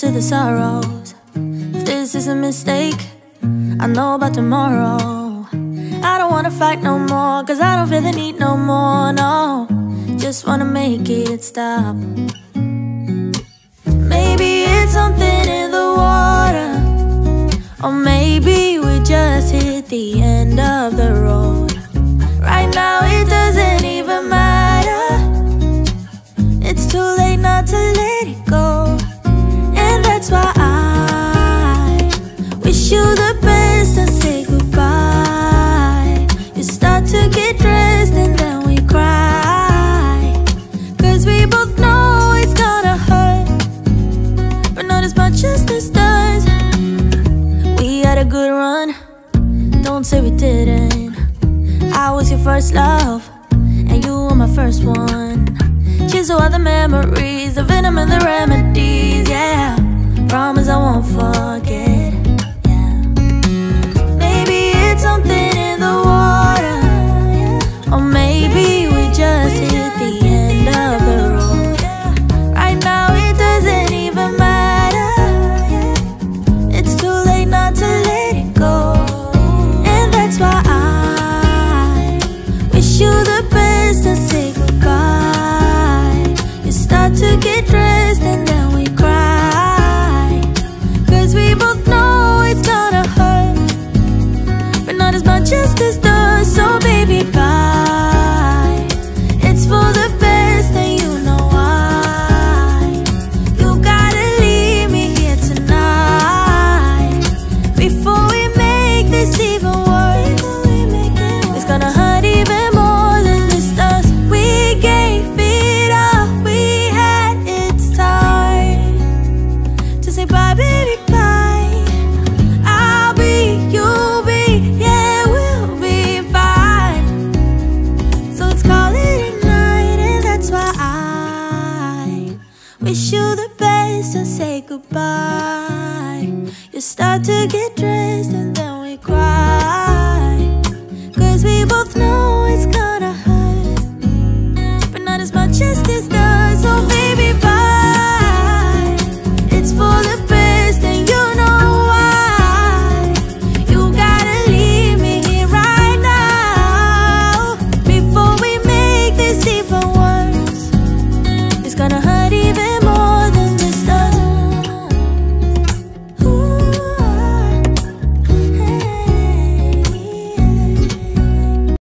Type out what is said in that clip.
to the sorrows. If this is a mistake, I know about tomorrow. I don't wanna fight no more, cause I don't feel the need no more, no. Just wanna make it stop. Maybe it's something in the water, or maybe we just hit the first love, and you were my first one. Chisel all the memories, the venom and the remedies, yeah. Promise I won't forget, yeah. Maybe it's something in the get dressed. And then we cry.